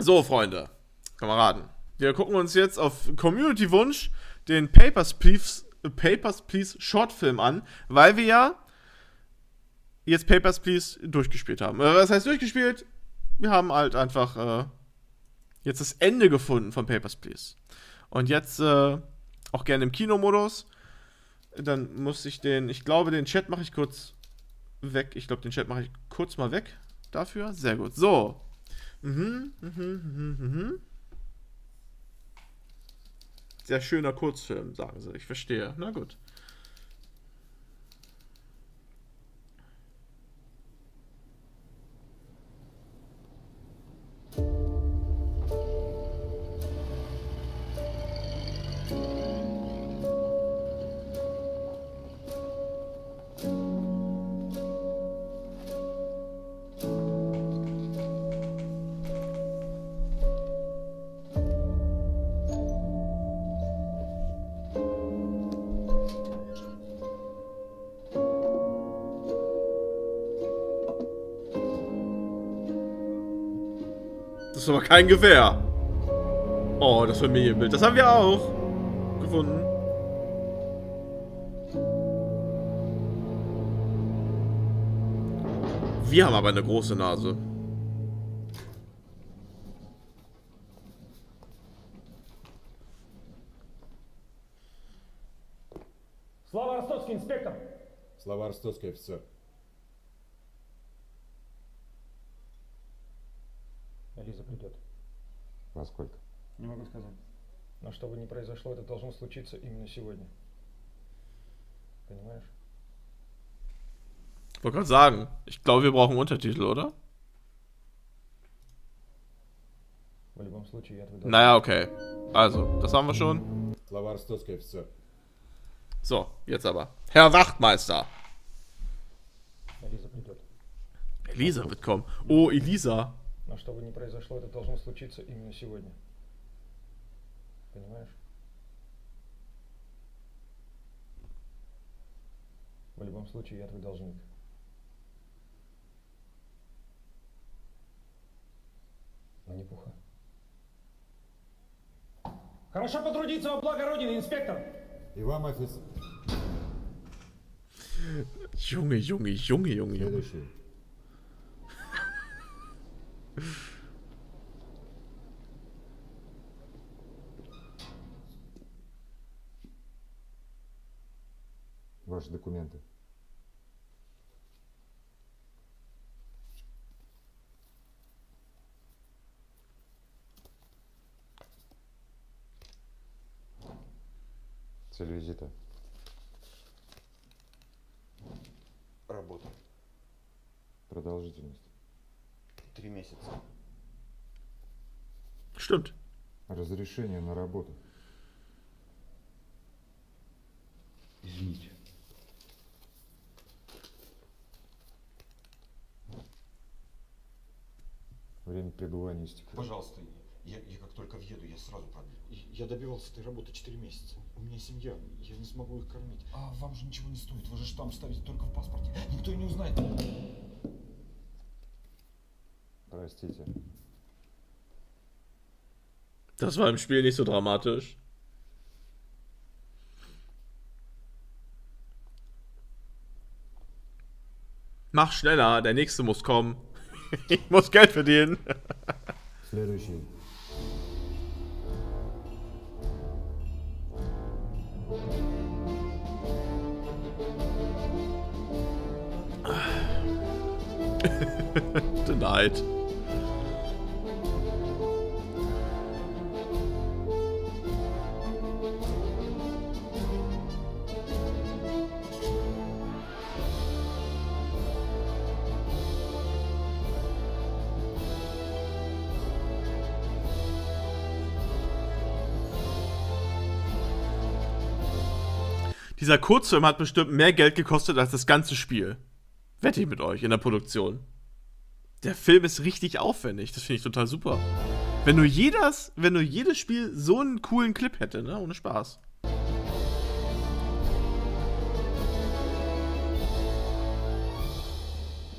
So, Freunde, Kameraden. Wir gucken uns jetzt auf Community-Wunsch den Papers, Please, Papers, Please Shortfilm an, weil wir ja jetzt Papers, Please durchgespielt haben. Äh, was heißt durchgespielt? Wir haben halt einfach äh, jetzt das Ende gefunden von Papers, Please. Und jetzt äh, auch gerne im Kinomodus. Dann muss ich den, ich glaube, den Chat mache ich kurz weg. Ich glaube, den Chat mache ich kurz mal weg dafür. Sehr gut. So. Mhm, mhm, mhm, mhm. Sehr schöner Kurzfilm, sagen sie. Ich verstehe. Na gut. ist aber kein Gewehr. Oh, das Familienbild. Das haben wir auch gefunden. Wir haben aber eine große Nase. Слава Ростоцкий, инспектор! Слава Ростоцкий, офицер. Лиза придет. Во сколько? Не могу сказать. Но что бы ни произошло, это должно случиться именно сегодня. Понимаешь? Ich wollte gerade sagen, ich glaube, wir brauchen Untertitel, oder? В любом случае, я твой должник. Naja, okay. Also, das haben wir schon. Слава Ростоцкий, офицер. So, jetzt aber. Herr Wachtmeister. Лиза придет. Elisa wird kommen. Oh, Elisa. Но что бы ни произошло, это должно случиться именно сегодня. Понимаешь? В любом случае, я твой должник. Но не пуха. Хорошо потрудиться во благо Родины, инспектор! И вам, офицер. Junge, Junge, Junge, Junge, Junge. Ваши документы. Цель визита. Работа. Продолжительность. Три месяца. Stimmt. Разрешение на работу. Извините. Время пребывания истекло. Пожалуйста, я, я как только въеду, я сразу продлю. Я добивался этой работы 4 месяца. У меня семья, я не смогу их кормить. А вам же ничего не стоит, вы же штамп ставите только в паспорте. Никто и не узнает. Простите. Das war im Spiel nicht so dramatisch. Mach schneller, der nächste muss kommen. ich muss Geld verdienen. Tonight. Dieser Kurzfilm hat bestimmt mehr Geld gekostet als das ganze Spiel. Wette ich mit euch in der Produktion. Der Film ist richtig aufwendig. Das finde ich total super. Wenn nur jedes, wenn nur jedes Spiel so einen coolen Clip hätte, ne? Ohne Spaß.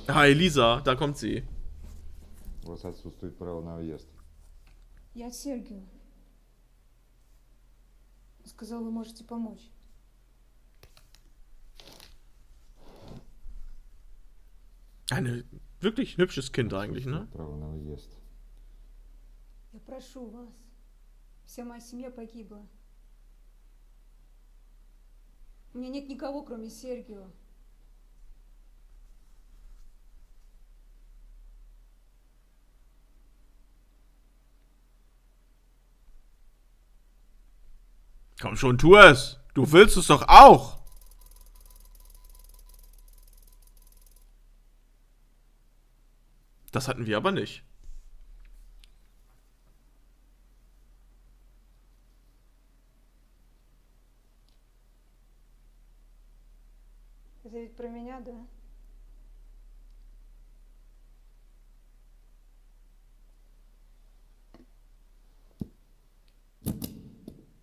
Ah, Elisa, da kommt sie. У вас отсутствует право на въезд. Я от Сергию. Сказал, вы можете помочь. Ein wirklich hübsches Kind eigentlich, ne? Право на въезд. Я прошу вас. Вся моя семья погибла. У меня нет никого, кроме Сергио. Komm schon, tu es. Du willst es doch auch. Das hatten wir aber nicht. Это ведь про меня, да?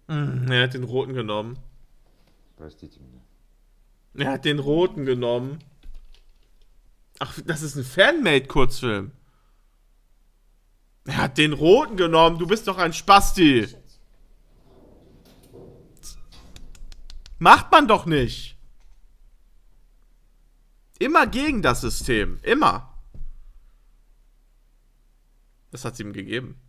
Hm, er hat den roten genommen. Простите меня. Er hat den roten genommen. Ach, das ist ein Fanmade-Kurzfilm. Er hat den roten genommen. Du bist doch ein Spasti. Macht man doch nicht. Immer gegen das System. Immer. Das hat sie ihm gegeben.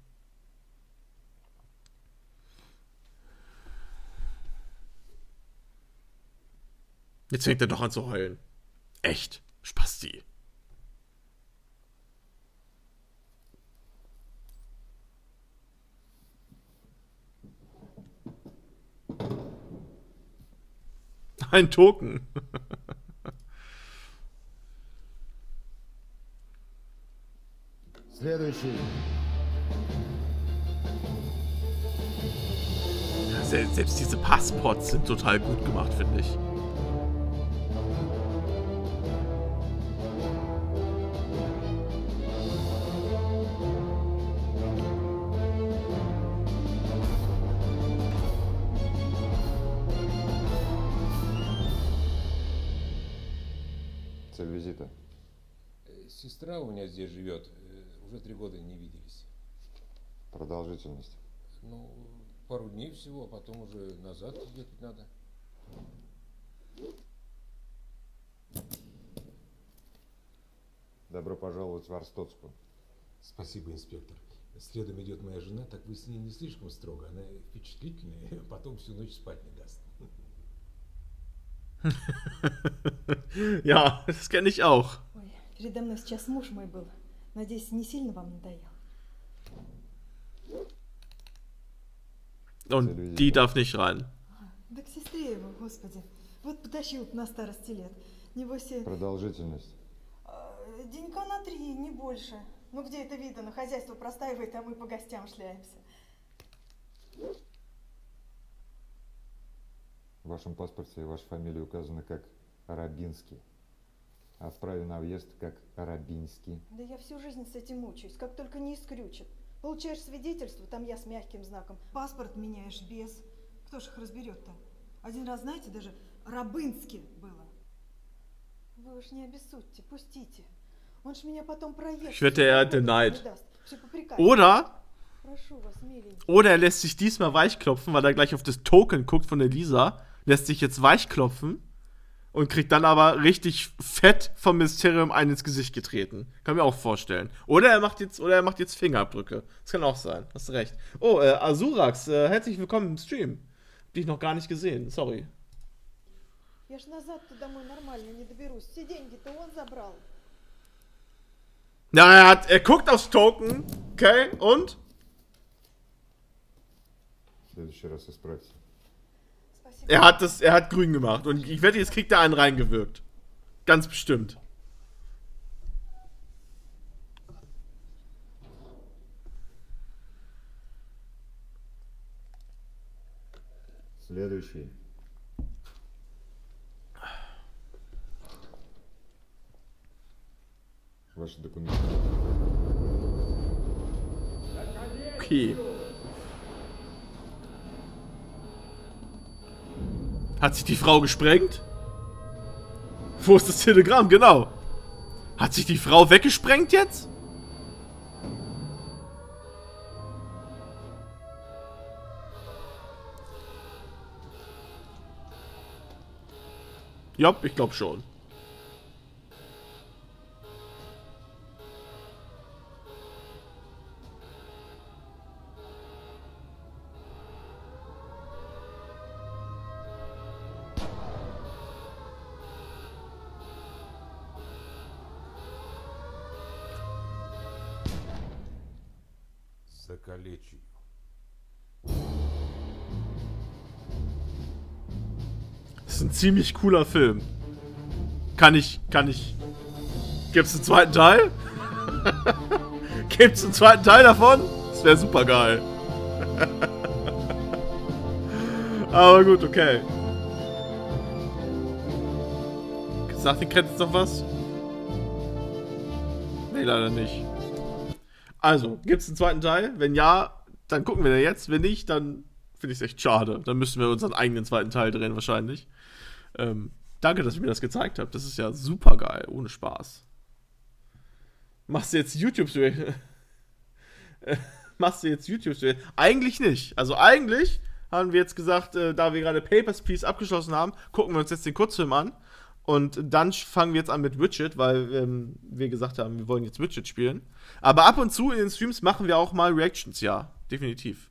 Jetzt fängt er doch an zu heulen. Echt. Spasti. Ein Token. Следующий. Se- Selbst diese Passports sind total gut gemacht, finde ich. Цель визита. Э, Сестра у меня здесь живет. э, Уже три года не виделись. Продолжительность. Ну, пару дней всего, а потом уже назад ехать надо. Добро пожаловать в Арстоцкую. Спасибо, инспектор. Следом идет моя жена, так вы с ней не слишком строго. Она впечатлительная, потом всю ночь спать не даст. ja, das kenne ich auch. Ой, передо мной сейчас муж мой был. Надеюсь, не сильно вам надоел. Und die darf nicht rein. Да к сестре его, господи. Вот потащил на старости лет. Небось, и, Продолжительность. э, денька на три, не больше. Ну где это видно? Хозяйство простаивает, а мы по гостям шляемся. Вашем паспорте ваша фамилия указана как Рабинский. А в праве на въезд как Рабинский. Да я всю жизнь с этим мучаюсь, как только не искрючит. Получаешь свидетельство, там я с мягким знаком. Паспорт меняешь без. Кто ж их разберет-то? Один раз, знаете, даже Рабынски было. Вы уж не обессудьте, пустите. Он ж меня потом проедет. Ich wette, er denied. Oder, oder er lässt sich diesmal weichklopfen, weil er gleich auf das Token guckt von der Lisa, lässt sich jetzt weichklopfen und kriegt dann aber richtig fett vom Ministerium einen ins Gesicht getreten. Kann mir auch vorstellen. Oder er macht jetzt, oder er macht jetzt Fingerabdrücke. Das kann auch sein. Hast recht. Oh, äh, Azurax, äh, herzlich willkommen im Stream. Hab dich noch gar nicht gesehen. Sorry. Я ж назад-то домой нормально не доберусь. Все деньги-то он забрал. Ja, er hat, er guckt aufs Token. Okay, und? В следующий раз исправьте. Спасибо. Er hat das, er hat grün gemacht. Und ich wette, jetzt kriegt er einen reingewirkt. Ganz bestimmt. Следующий. Ваши документы. Okay. Hat sich die Frau gesprengt? Wo ist das Telegramm? Genau. Hat sich die Frau weggesprengt jetzt? Ja, ich glaube schon. Закалечу. Das ist ein ziemlich cooler Film. Kann ich, kann ich. Gibt's einen zweiten Teil? Gibt's einen zweiten Teil davon? Das wäre super geil. Aber gut, okay. Sagt die Credits noch was? Nee, leider nicht. Also, gibt's einen zweiten Teil? Wenn ja, dann gucken wir den jetzt. Wenn nicht, dann finde ich es echt schade. Dann müssten wir unseren eigenen zweiten Teil drehen, wahrscheinlich. Ähm, danke, dass ihr mir das gezeigt habt. Das ist ja super geil, ohne Spaß. Machst du jetzt YouTube Machst du jetzt YouTube Eigentlich nicht. Also eigentlich haben wir jetzt gesagt, äh, da wir gerade Papers, Please abgeschlossen haben, gucken wir uns jetzt den Kurzfilm an. Und dann fangen wir jetzt an mit Widget, weil ähm, wir gesagt haben, wir wollen jetzt Widget spielen. Aber ab und zu in den Streams machen wir auch mal Reactions, ja, definitiv.